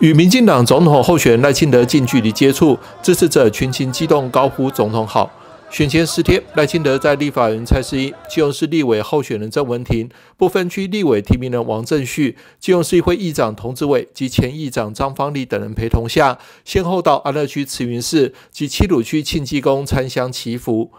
与民进党总统候选人赖清德近距离接触，支持者群情激动，高呼“总统好”。选前十天，赖清德在立法院蔡世英、基隆市立委候选人郑文婷、不分区立委提名人王正旭、基隆市议会议长童志伟及前议长张方立等人陪同下，先后到安乐区慈云寺及七鲁区庆济宫参香祈福。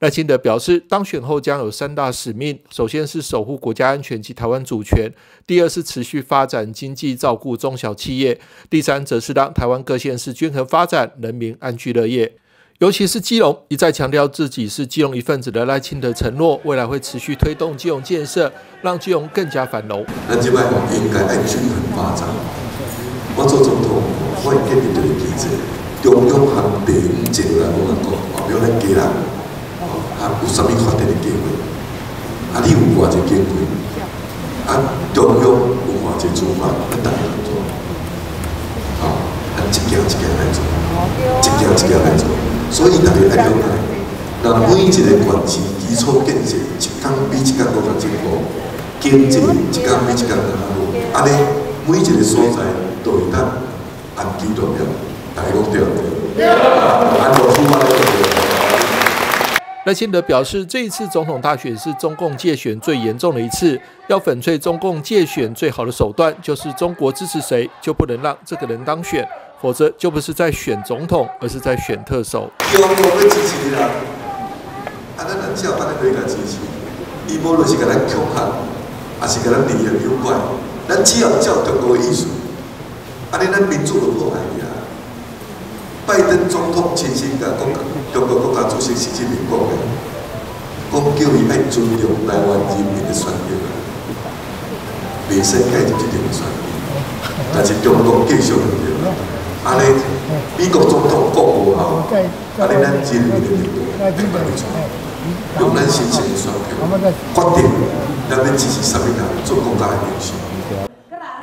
赖清德表示，当选后将有三大使命：首先是守护国家安全及台湾主权；第二是持续发展经济，照顾中小企业；第三则是让台湾各县市均衡发展，人民安居乐业。尤其是基隆，一再强调自己是基隆一份子的赖清德承诺，未来会持续推动基隆建设，让基隆更加繁荣。咱这摆应该爱均衡发展。我做总统，我建立一个机制，中央和地方政府来讲，比如咱家人。啊，有啥物发展的机会？啊，你有偌济机会？啊，中央有偌济做法，咱大家做。啊，一件一件来做，一件一件来做。所以大家爱了解，那每一个县市基础建设，一工比一工更加进步，经济一工比一工更好。安尼，每一个所在都会当安居乐业，大家讲对不对？安乐出发的。赖清德表示，这一次总统大选是中共借选最严重的一次，要粉碎中共借选最好的手段就是中国支持谁就不能让这个人当选，否则就不是在选总统，而是在选特首。中国要支持你啦，啊，咱人只要安尼对来支持，伊无论是甲咱强悍，还是甲咱利益有关，咱只要照中国的意思，安尼咱民主就好来呀。拜登总统亲身甲讲中国国家主席习近平讲的，讲叫伊爱尊重台湾人民的选择，未使改就一定选择，但是中国继续对安尼美国总统国务后，安尼咱人民的领导明白未错，用咱新鲜的选票决定咱要支持什么人做国家的领袖。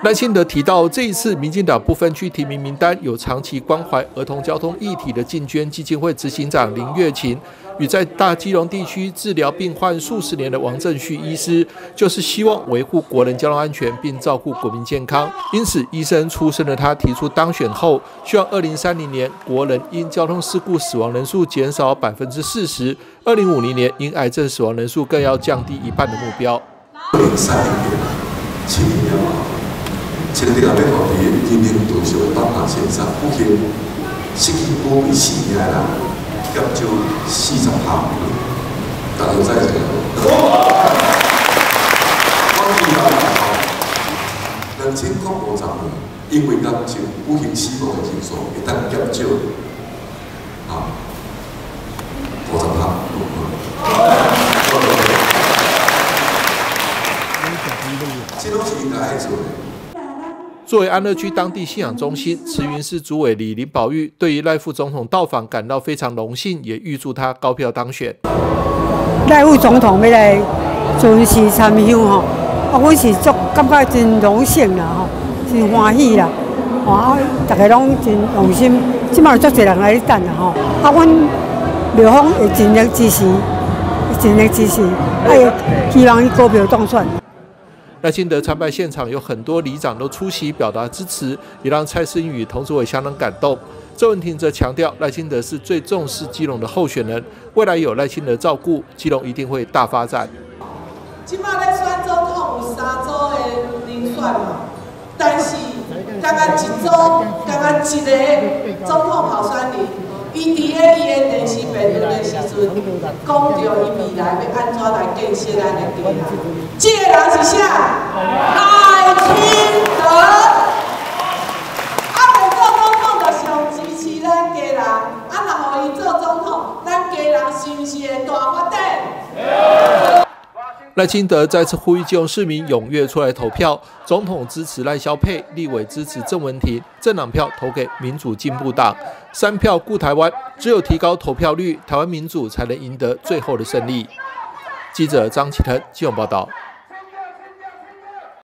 赖清德提到，这一次民进党不分区提名名单有长期关怀儿童交通议题的进捐基金会执行长林月琴，与在大基隆地区治疗病患数十年的王正旭医师，就是希望维护国人交通安全并照顾国民健康。因此，医生出身的他提出，当选后希望二零三零年国人因交通事故死亡人数减少百分之四十，二零五零年因癌症死亡人数更要降低一半的目标。前日啊，要互伫今天多少东华线上，目前失去保庇四年人，减少四十项，大家？两千块五十万，因为感情不幸死亡的人数会当减少，啊，五十项。这拢是应该做的。作为安乐区当地信仰中心，慈云寺主委李林宝玉对于赖副总统到访感到非常荣幸，也预祝他高票当选。赖副总统要来慈云寺参香吼，啊，我是足感觉真荣幸啦吼，真欢喜啦，啊，大家拢真用心，即马足侪人来等啦吼，啊，阮刘峰会尽力支持，尽力支持，啊，希望伊高票当选。赖清德参拜现场有很多里长都出席表达支持，也让蔡英与童子伟相当感动。周文婷则强调，赖清德是最重视基隆的候选人，未来有赖清德照顾，基隆一定会大发展。今麦咧选总统有三周的人选嘛，但是刚刚一周，刚刚一个总统候选人。伊伫咧伊的电视辩论的时阵，讲到伊未来要安怎来建设咱的家。这个人是啥？赖清德。啊，未做总统就上支持咱家人，啊，若互伊做总统，咱家人是毋是会大发展？赖清德再次呼吁基隆市民踊跃出来投票，总统支持赖萧佩，立委支持郑文婷，政党票投给民主进步党，三票顾台湾。只有提高投票率，台湾民主才能赢得最后的胜利。记者张启腾基隆报道。